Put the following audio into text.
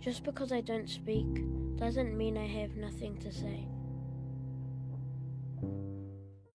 Just because I don't speak doesn't mean I have nothing to say.